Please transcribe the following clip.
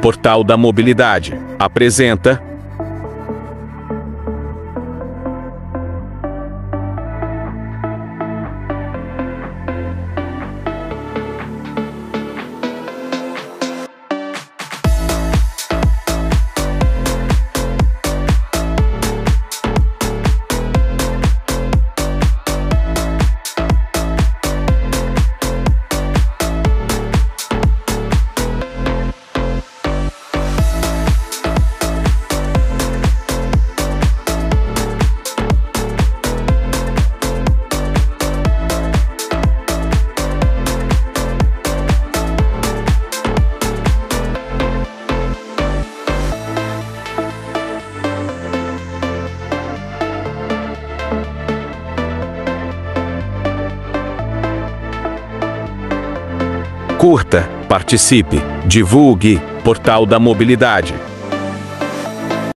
Portal da Mobilidade apresenta Curta, participe, divulgue, Portal da Mobilidade.